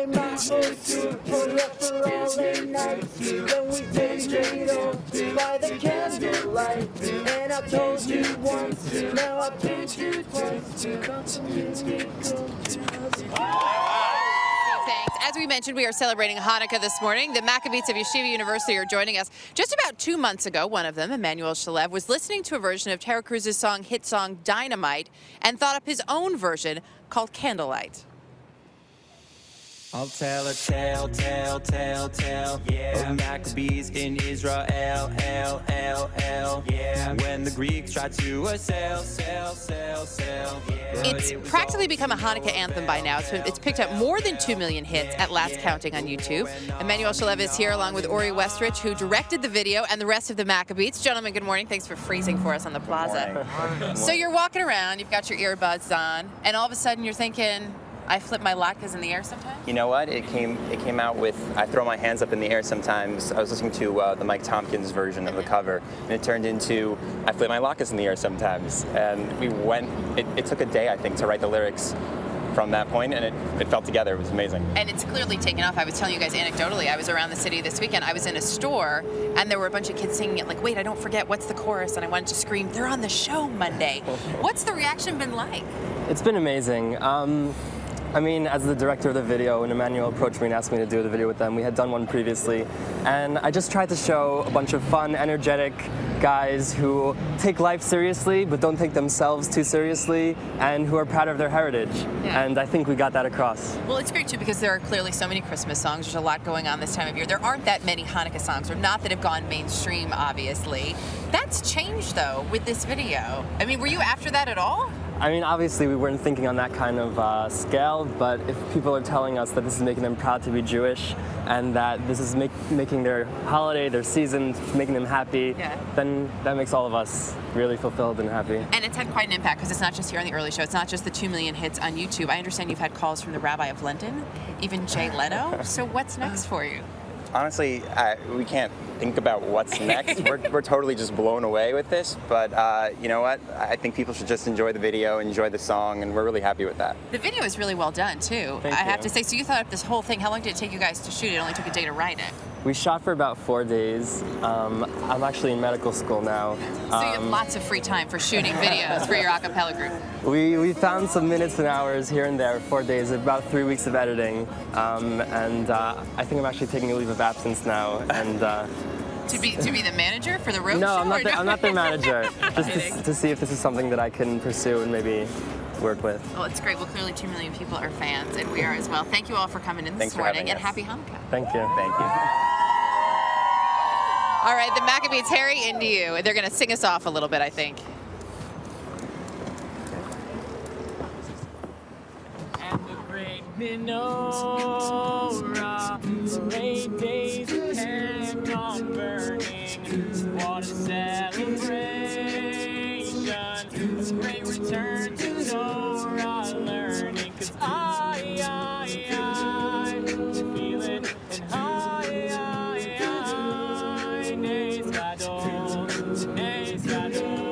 We my to for up for all the nights, then we take dreidel by the candlelight. And I told you once, now I told you twice. To. As we mentioned, we are celebrating Hanukkah this morning. The Maccabeats of Yeshiva University are joining us. Just about two months ago, one of them, Emmanuel Shalev, was listening to a version of Taio Cruz's song, hit song Dynamite, and thought up his own version called Candlelight. I'll tell a tale, tale, tale, tale yeah. of Maccabees in Israel, L, L, L. Yeah. When the Greeks tried to assail, sail, sail, sail. Yeah. It's practically become a Hanukkah anthem by now. It's, it's picked up more than 2 million hits at last counting on YouTube. Emmanuel Shalev is here along with Uri Westrich, who directed the video, and the rest of the Maccabeats. Gentlemen, good morning. Thanks for freezing for us on the plaza. So you're walking around, you've got your earbuds on, and all of a sudden you're thinking, I flip my latkes in the air sometimes? You know what? It came it came out with I throw my hands up in the air sometimes. I was listening to uh, the Mike Tompkins version of the cover, and it turned into I flip my latkes in the air sometimes. And we went. It, it took a day, I think, to write the lyrics from that point, and it, it fell together. It was amazing. And it's clearly taken off. I was telling you guys anecdotally, I was around the city this weekend. I was in a store, and there were a bunch of kids singing it, like, wait, I don't forget, what's the chorus? And I wanted to scream, they're on the show Monday. What's the reaction been like? It's been amazing. Um, I mean, as the director of the video, when Emmanuel approached me and asked me to do the video with them, we had done one previously, and I just tried to show a bunch of fun, energetic guys who take life seriously but don't take themselves too seriously, and who are proud of their heritage. Yeah. And I think we got that across. Well, it's great too because there are clearly so many Christmas songs. There's a lot going on this time of year. There aren't that many Hanukkah songs, or not that have gone mainstream, obviously. That's changed though with this video. I mean, were you after that at all? I mean, obviously we weren't thinking on that kind of uh, scale, but if people are telling us that this is making them proud to be Jewish and that this is make, making their holiday, their season, making them happy, Yeah. then that makes all of us really fulfilled and happy. And it's had quite an impact because it's not just here on the early show. It's not just the two million hits on YouTube. I understand you've had calls from the Rabbi of London, even Jay Leno. So what's next for you? Honestly, I, we can't think about what's next. we're, we're totally just blown away with this. But uh, you know what? I think people should just enjoy the video, enjoy the song, and we're really happy with that. The video is really well done too. Thank I have to say. So you thought up this whole thing. How long did it take you guys to shoot? It only took a day to write it. We shot for about four days. Um, I'm actually in medical school now. So you have Um, lots of free time for shooting videos for your a cappella group. we, we found some minutes and hours here and there, four days, about three weeks of editing. Um, and uh, I think I'm actually taking a leave of absence now. And uh, To be to be the manager for the road no, show? I'm not, or the, I'm not their manager. Just to, to see if this is something that I can pursue and maybe work with. Well, it's great. Well, clearly two million people are fans, and we are as well. Thank you all for coming in this Thanks morning, and us. happy Hanukkah. Thank you. Thank you. All right, the Maccabeats, Harry, into you. They're going to sing us off a little bit, I think. And the great menorah, parade days on burning. I, I,